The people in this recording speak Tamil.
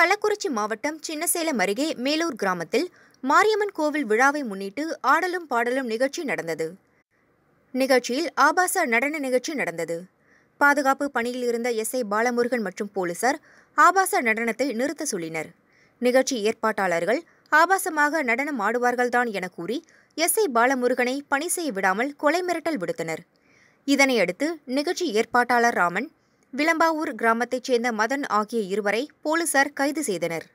கள்ளக்குறிச்சி மாவட்டம் சின்னசேலம் அருகே மேலூர் கிராமத்தில் மாரியம்மன் கோவில் விழாவை முன்னிட்டு ஆடலும் பாடலும் நிகழ்ச்சி நடந்தது. நிகழ்ச்சியில் ஆபாச நடன நிகழ்ச்சி நடந்தது. பாதுகாப்பு பணியில் இருந்த எஸ். ஐ. பாலமுருகன் மற்றும் போலீசார் ஆபாச நடனத்தை நிறுத்த சொல்லினர். நிகழ்ச்சி ஏற்பாட்டாளர்கள் ஆபாசமாக நடனம் ஆடுவார்கள்தான் என கூறி எஸ். ஐ. பாலமுருகனை பணி செய்ய விடாமல் கொலை மிரட்டல் விடுத்தனர். இதனையடுத்து நிகழ்ச்சி ஏற்பாட்டாளர் ராமன் விளம்பாவூர் கிராமத்தைச் சேர்ந்த மதன் ஆகிய இருவரை போலீசார் கைது செய்தனர்.